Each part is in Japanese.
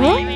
어?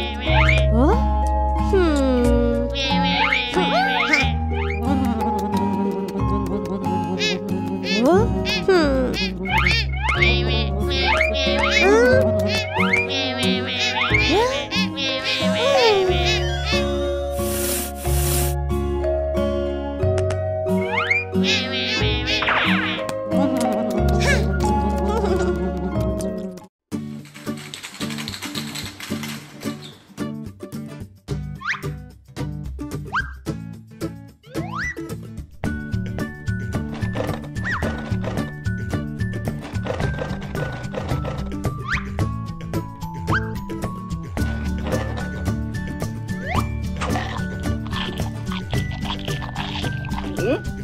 嗯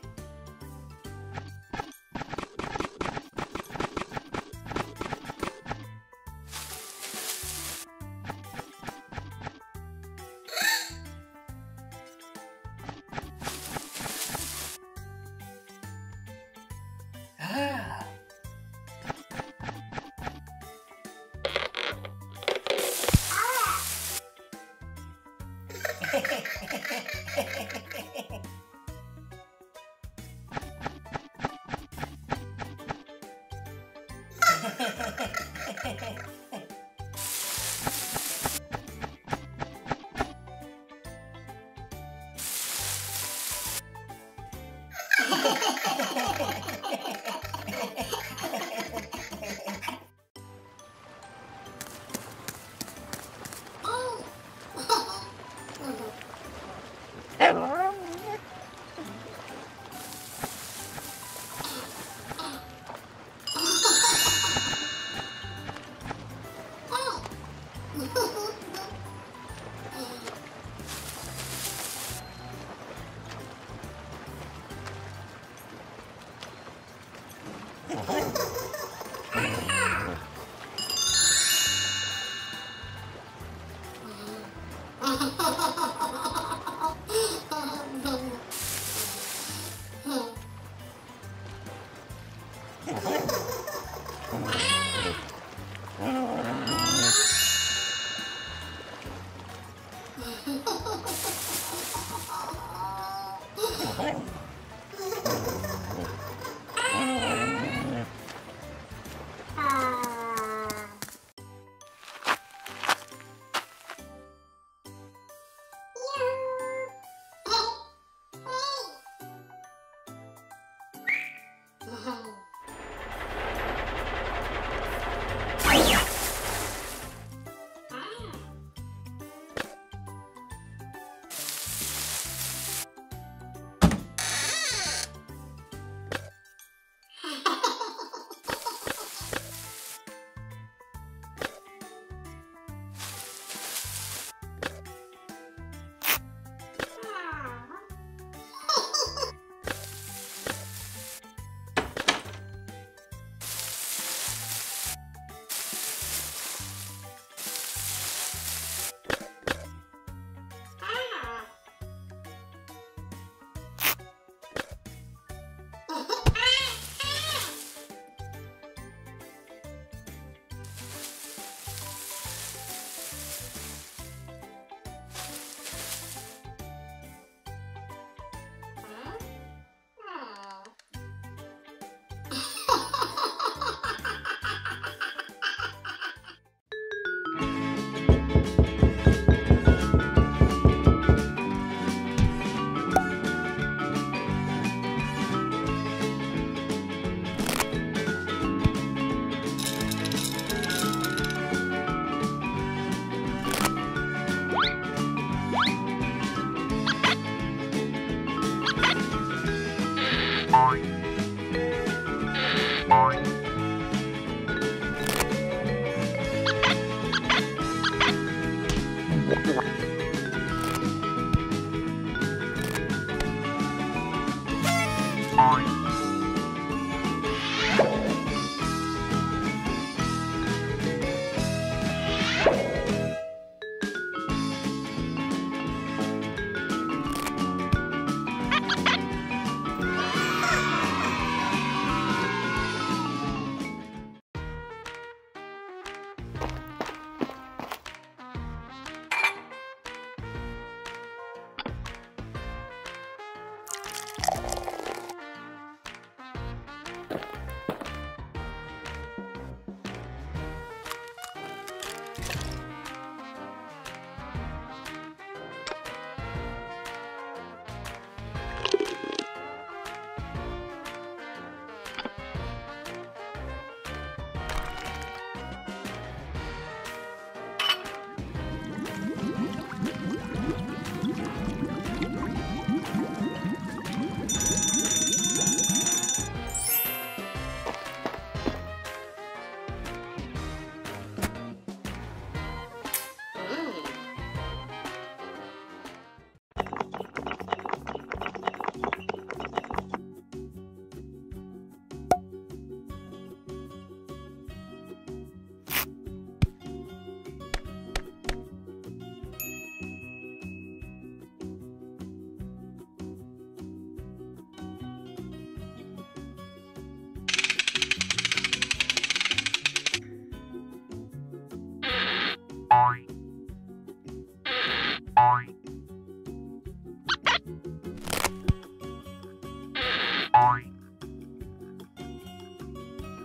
Oh. you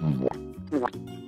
Mm-hmm.